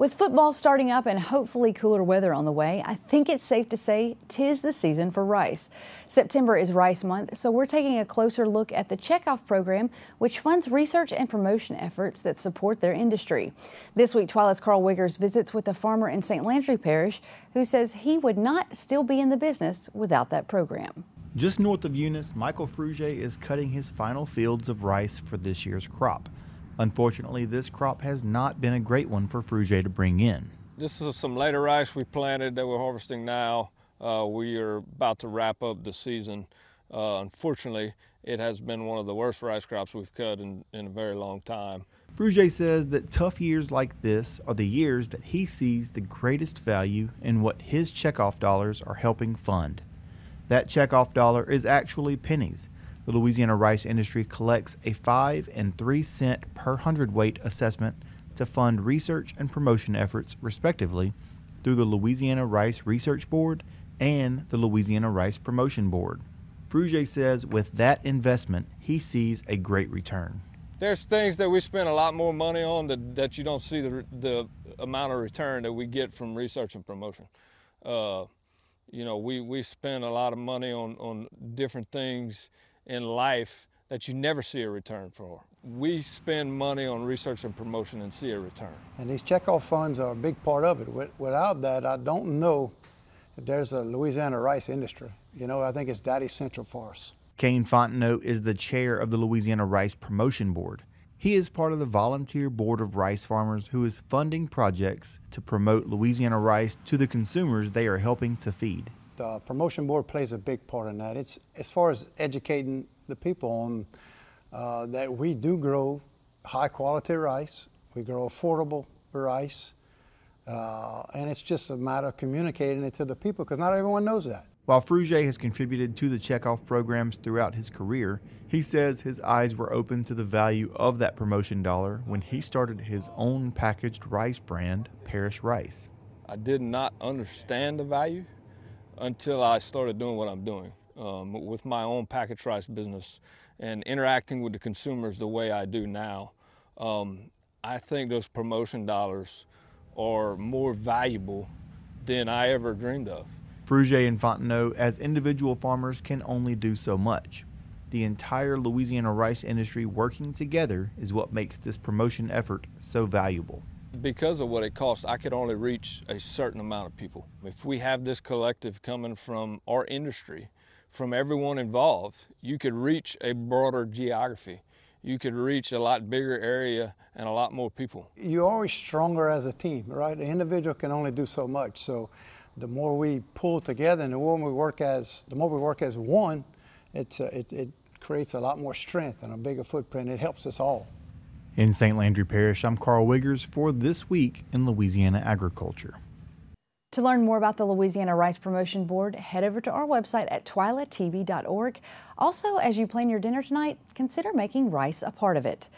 With football starting up and hopefully cooler weather on the way, I think it's safe to say tis the season for rice. September is Rice Month, so we're taking a closer look at the Checkoff program, which funds research and promotion efforts that support their industry. This week, TWILA's Karl Wiggers visits with a farmer in St. Landry Parish who says he would not still be in the business without that program. Just north of Eunice, Michael Frugé is cutting his final fields of rice for this year's crop. Unfortunately, this crop has not been a great one for Frugé to bring in. This is some later rice we planted that we're harvesting now. Uh, we are about to wrap up the season. Uh, unfortunately, it has been one of the worst rice crops we've cut in, in a very long time. Frugé says that tough years like this are the years that he sees the greatest value in what his checkoff dollars are helping fund. That checkoff dollar is actually pennies the Louisiana rice industry collects a 5 and 3 cent per hundredweight assessment to fund research and promotion efforts, respectively, through the Louisiana Rice Research Board and the Louisiana Rice Promotion Board. Frugé says with that investment, he sees a great return. There's things that we spend a lot more money on that, that you don't see the, the amount of return that we get from research and promotion. Uh, you know, we, we spend a lot of money on, on different things in life that you never see a return for. We spend money on research and promotion and see a return. And these checkoff funds are a big part of it. Without that, I don't know if there's a Louisiana rice industry. You know, I think it's daddy central for us. Kane Fontenot is the chair of the Louisiana Rice Promotion Board. He is part of the volunteer board of rice farmers who is funding projects to promote Louisiana rice to the consumers they are helping to feed the promotion board plays a big part in that. It's as far as educating the people on uh, that we do grow high quality rice, we grow affordable rice, uh, and it's just a matter of communicating it to the people because not everyone knows that. While Frugé has contributed to the checkoff programs throughout his career, he says his eyes were open to the value of that promotion dollar when he started his own packaged rice brand, Parish Rice. I did not understand the value until I started doing what I'm doing um, with my own packaged rice business and interacting with the consumers the way I do now. Um, I think those promotion dollars are more valuable than I ever dreamed of. Frugé and Fontenot, as individual farmers, can only do so much. The entire Louisiana rice industry working together is what makes this promotion effort so valuable. Because of what it costs, I could only reach a certain amount of people. If we have this collective coming from our industry, from everyone involved, you could reach a broader geography. You could reach a lot bigger area and a lot more people. You're always stronger as a team, right? The individual can only do so much. So the more we pull together and the more we work as, the more we work as one, it's, uh, it, it creates a lot more strength and a bigger footprint. It helps us all. In St. Landry Parish, I'm Karl Wiggers for This Week in Louisiana Agriculture. To learn more about the Louisiana Rice Promotion Board, head over to our website at twilatv.org. Also, as you plan your dinner tonight, consider making rice a part of it.